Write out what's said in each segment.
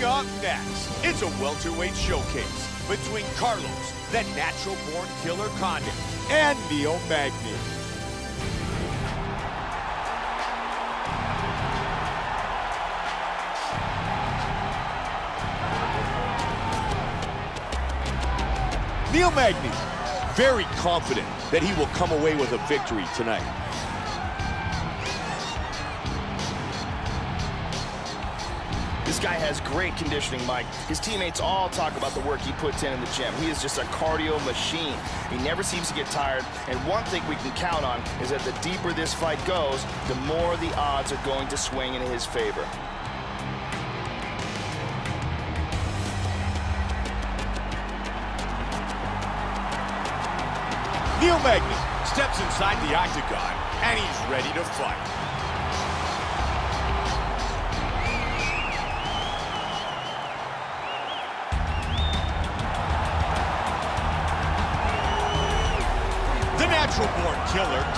Coming up next, it's a welterweight showcase between Carlos, the natural-born killer Condit, and Neil Magny. Neil Magny, very confident that he will come away with a victory tonight. This guy has great conditioning, Mike. His teammates all talk about the work he puts in in the gym. He is just a cardio machine. He never seems to get tired, and one thing we can count on is that the deeper this fight goes, the more the odds are going to swing in his favor. Neil Magny steps inside the octagon, and he's ready to fight.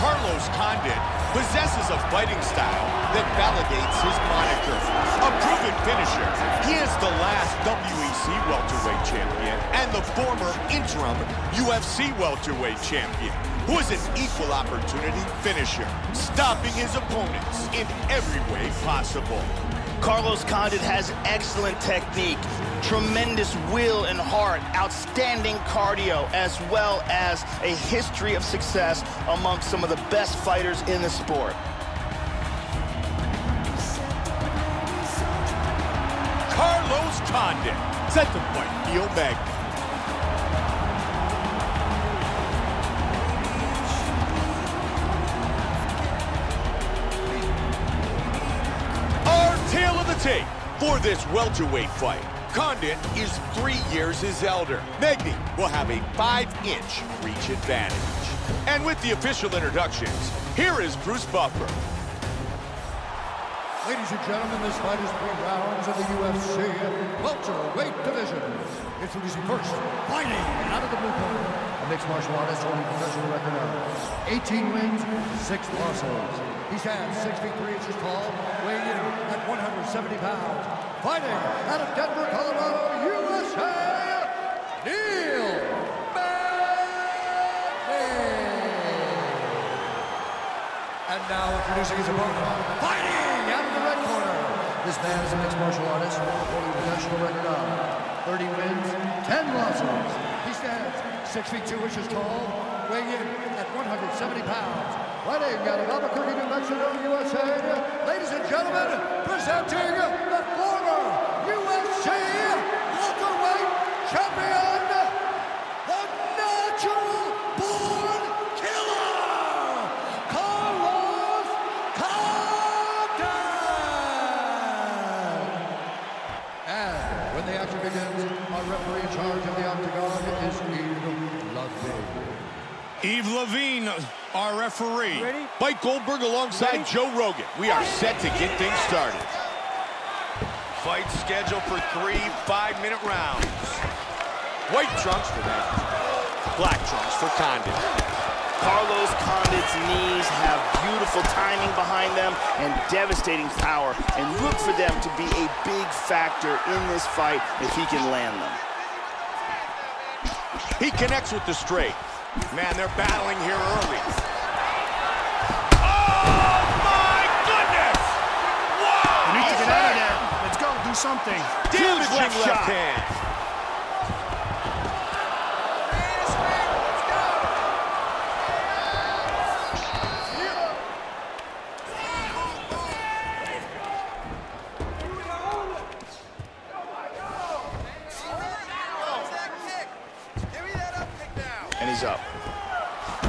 Carlos Condit, possesses a fighting style that validates his moniker. A proven finisher, he is the last WEC welterweight champion and the former interim UFC welterweight champion, who is an equal opportunity finisher, stopping his opponents in every way possible. Carlos Condit has excellent technique, tremendous will and heart, outstanding cardio, as well as a history of success among some of the best fighters in the sport. Carlos Condit, set the point, Neil Magny. Tape for this welterweight fight. Condit is three years his elder. Magny will have a five-inch reach advantage. And with the official introductions, here is Bruce Buffer. Ladies and gentlemen, this fight is three rounds of the UFC welterweight division. Introducing first, fighting out of the blue corner, a mixed martial artist holding professional record of 18 wins, 6 losses. He stands 6 feet 3 inches tall, weighing in at 170 pounds. Fighting out of Denver, Colorado, USA, Neil Magny. And now introducing his opponent, fighting out of the red corner. This man is a mixed martial artist holding a professional record of 30 wins, 10 losses. He stands 6 feet 2 inches tall, weighing in at 170 pounds. Fighting out of Albuquerque, New Mexico, USA. Ladies and gentlemen, presenting the former UFC welterweight champion, the natural born killer, Carlos Condit. And when the action begins, our referee in charge of the octagon is Yves Lavigne. Yves Lavigne, our referee. Mike Goldberg alongside Joe Rogan. We are set to get things started. Fight scheduled for three five-minute rounds. White trunks for that. Black trunks for Condit. Carlos Condit's knees have beautiful timing behind them and devastating power, and look for them to be a big factor in this fight if he can land them. He connects with the straight. Man, they're battling here early. Oh, my goodness! You need to get out of there. Let's go. Do something. Damaging left, hand.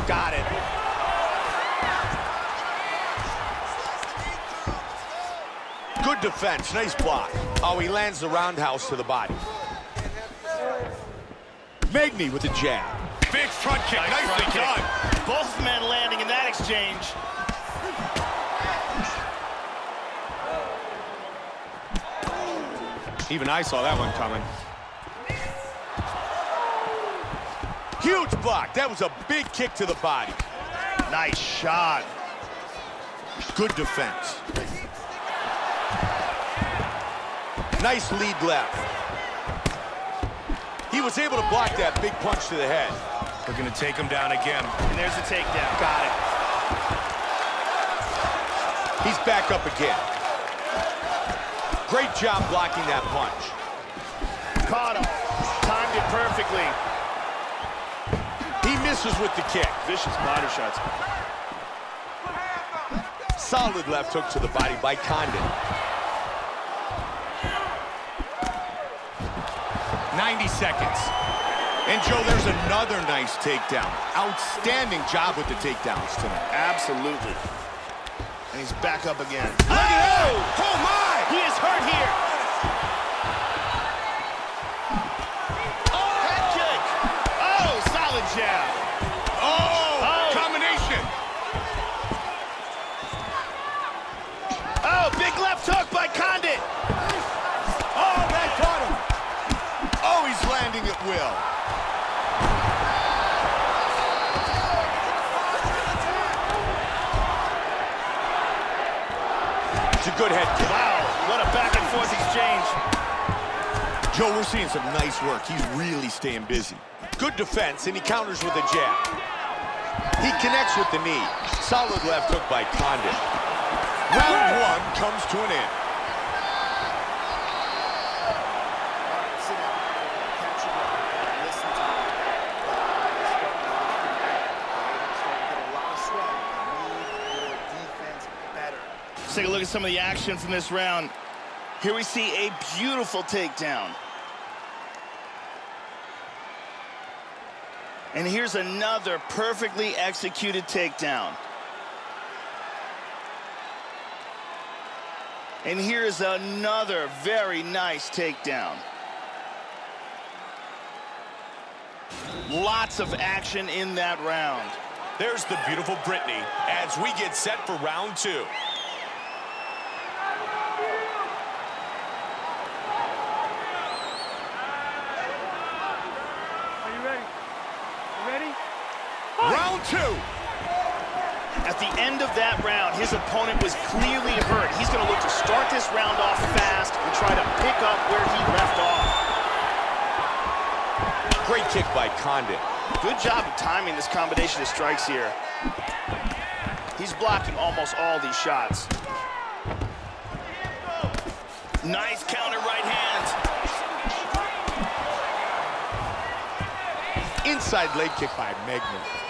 Got it. Good defense. Nice block. Oh, he lands the roundhouse to the body. Magny with the jab. Big front kick. Nicely done. Both men landing in that exchange. Even I saw that one coming. Huge block. That was a big kick to the body. Nice shot. Good defense. Nice lead left. He was able to block that big punch to the head. We're going to take him down again. And there's the takedown. Got it. He's back up again. Great job blocking that punch. Caught him. Timed it perfectly. Misses with the kick. Vicious body shots. Solid left hook to the body by Condit. 90 seconds. And Joe, there's another nice takedown. Outstanding job with the takedowns tonight. Absolutely. And he's back up again. Oh! Oh, my! He is hurt here. Good head kick. Wow, what a back and forth exchange. Joe, we're seeing some nice work. He's really staying busy. Good defense, and he counters with a jab. He connects with the knee. Solid left hook by Condit. Round one comes to an end. Let's take a look at some of the action from this round. Here we see a beautiful takedown. And here's another perfectly executed takedown. And here's another very nice takedown. Lots of action in that round. There's the beautiful Brittany as we get set for round two. Are you ready? You ready? Round two. At the end of that round, his opponent was clearly hurt. He's going to look to start this round off fast and try to pick up where he left off. Great kick by Condit. Good job of timing this combination of strikes here. He's blocking almost all these shots. Nice counter right hand. Inside leg kick by Magny.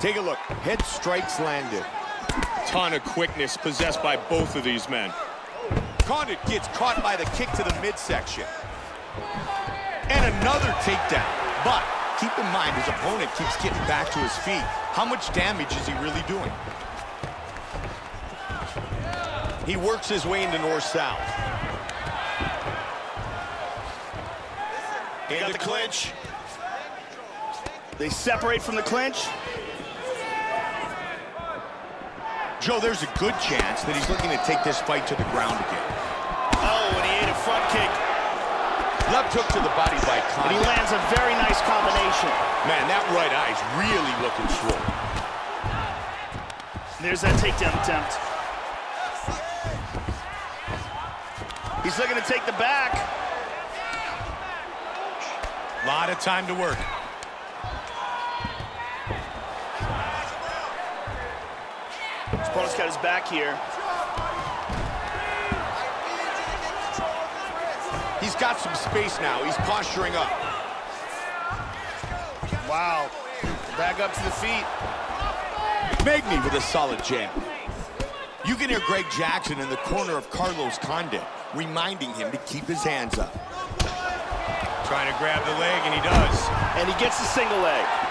Take a look. Head strikes landed. Ton of quickness possessed by both of these men. Condit gets caught by the kick to the midsection. And another takedown. But keep in mind, his opponent keeps getting back to his feet. How much damage is he really doing? He works his way into north-south. They got the clinch. They separate from the clinch. Joe, there's a good chance that he's looking to take this fight to the ground again. Oh, and he ate a front kick. Left hook to the body by And he lands a very nice combination. Man, that right eye's really looking swole. There's that takedown attempt. He's looking to take the back. A Lot of time to work. Opponent's got his back here. He's got some space now. He's posturing up. Wow. Back up to the feet. Magny with a solid jab. You can hear Greg Jackson in the corner of Carlos Condit, reminding him to keep his hands up. Trying to grab the leg, and he does. And he gets the single leg.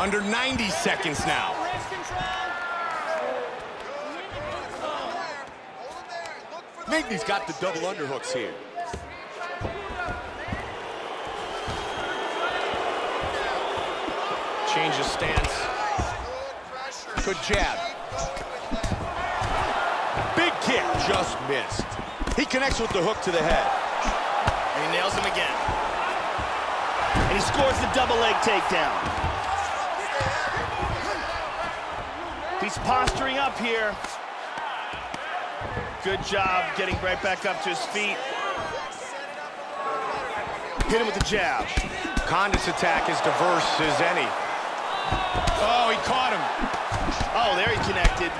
Under 90 seconds now. Magny's got the double underhooks here. Change his stance. Good jab. Big kick, just missed. He connects with the hook to the head. And he nails him again. And he scores the double leg takedown. He's posturing up here. Good job getting right back up to his feet. Hit him with the jab. Condit's attack is diverse as any. Oh, he caught him. Oh, there he connected.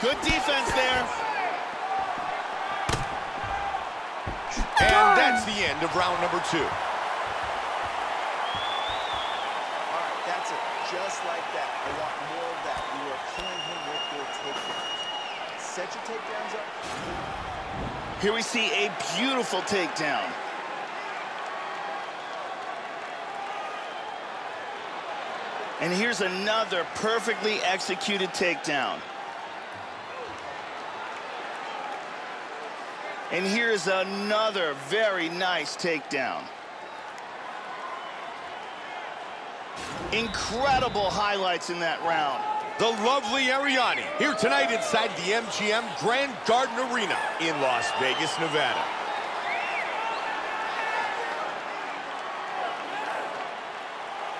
Good defense there. And that's the end of round number two. All right, that's it. Just like that. I want more of that. You are killing him with your takedowns. Set your takedowns up. Here we see a beautiful takedown. And here's another perfectly executed takedown. And here's another very nice takedown. Incredible highlights in that round. The lovely Arianny here tonight inside the MGM Grand Garden Arena in Las Vegas, Nevada.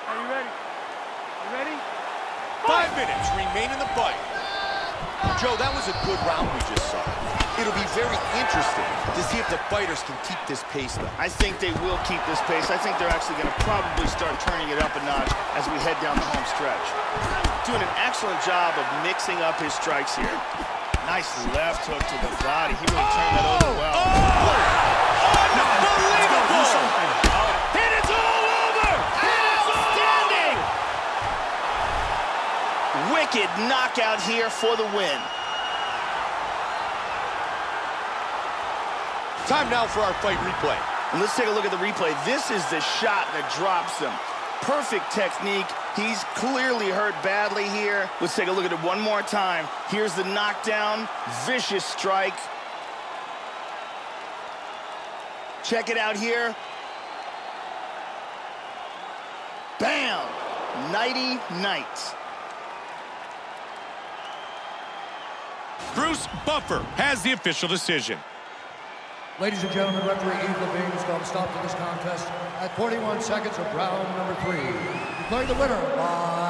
Are you ready? You ready? Five minutes remain in the fight. Joe, that was a good round we just saw. It'll be very interesting to see if the fighters can keep this pace, though. I think they will keep this pace. I think they're actually going to probably start turning it up a notch as we head down the home stretch. Doing an excellent job of mixing up his strikes here. Nice left hook to the body. He really turned that over well. Oh! Unbelievable! Wicked knockout here for the win. Time now for our fight replay. And let's take a look at the replay. This is the shot that drops him. Perfect technique. He's clearly hurt badly here. Let's take a look at it one more time. Here's the knockdown. Vicious strike. Check it out here. Bam! Nighty night. Bruce Buffer has the official decision. Ladies and gentlemen, referee Yves Lavigne has called a stop to this contest at 41 seconds of round number three. Declaring the winner by